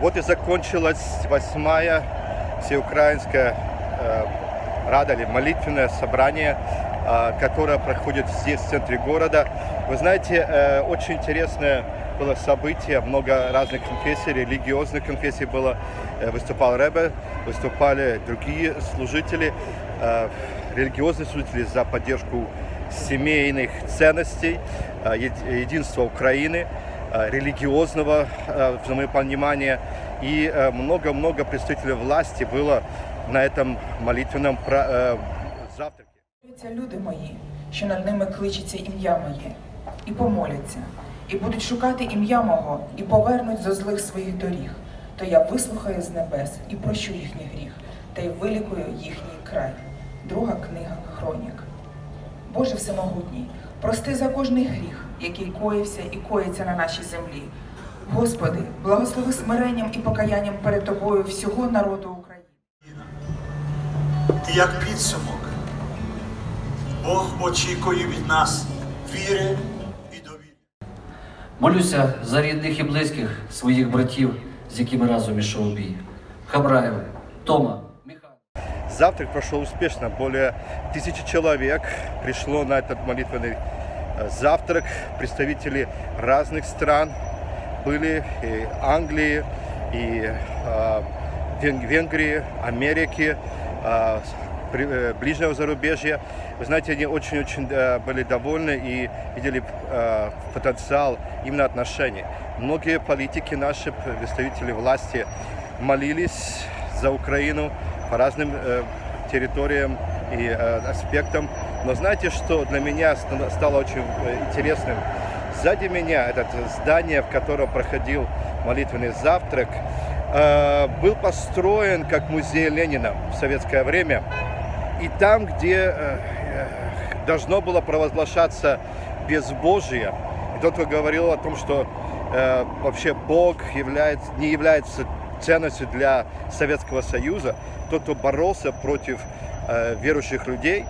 Вот и закончилась восьмая всеукраинская э, рада или молитвенное собрание, э, которое проходит здесь, в центре города. Вы знаете, э, очень интересное было событие, много разных конфессий, религиозных конфессий было. Выступал Ребе, выступали другие служители, религиозные служители за поддержку семейных ценностей, еди- единства Украины, религиозного э, взаимопонимания. И э, много-много представителей власти было на этом молитвенном пра- э, завтраке. Це люди мої, що над ними кличеться ім'я моє, і помоляться, і будуть шукати ім'я мого, і повернуть зо злих своїх доріг. То я вислухаю з небес і прощу їхній гріх, та й вилікую їхній край. Друга книга Хронік. Боже Всемогутній, прости за кожний гріх, який коївся і коїться на нашій землі. Господи, благослови смиренням і покаянням перед Тобою всього народу України. І як підсумок, Бог очікує від нас віри і довіри. Молюся за рідних і близьких своїх братів, з якими разом ішов у бій. Хабраєв, Тома, Михайло. Завтрак прошел успешно. Более тысячи человек пришло на этот молитвенный э, завтрак. Представители разных стран были и Англии, и э, Вен- Венгрии, Америки, при- э, ближнего зарубежья. Вы знаете, они очень-очень э, были довольны и видели э, потенциал именно отношений. Многие политики, наши представители власти молились за Украину по разным э, территориям и э, аспектам. Но знаете, что для меня ста- стало очень э, интересным? Сзади меня это здание, в котором проходил молитвенный завтрак, э, был построен как музей Ленина в советское время. И там, где э, э, должно было провозглашаться безбожие, и тот, кто говорил о том, что э, вообще Бог является, не является ценностью для Советского Союза, тот, кто боролся против э, верующих людей,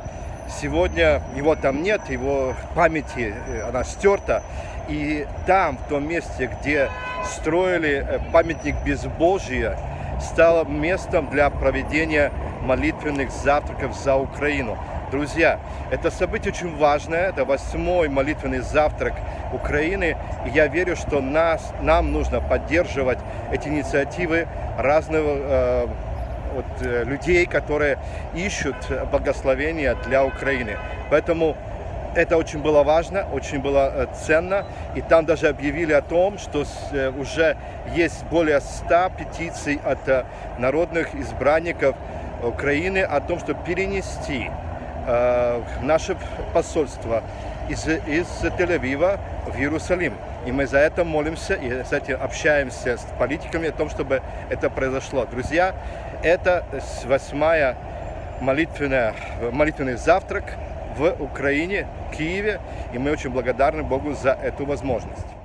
сегодня его там нет, его памяти э, она стерта. И там, в том месте, где строили э, памятник безбожия, стало местом для проведения молитвенных завтраков за Украину. Друзья, это событие очень важное, это восьмой молитвенный завтрак Украины, и я верю, что нас, нам нужно поддерживать эти инициативы разного э, вот, э, людей, которые ищут благословения для Украины. Поэтому это очень было важно, очень было э, ценно. И там даже объявили о том, что э, уже есть более 100 петиций от народных избранников Украины о том, что перенести наше посольство из, из Тель-Авива в Иерусалим. И мы за это молимся и этим общаемся с политиками о том, чтобы это произошло. Друзья, это восьмая молитвенная, молитвенный завтрак в Украине, в Киеве, и мы очень благодарны Богу за эту возможность.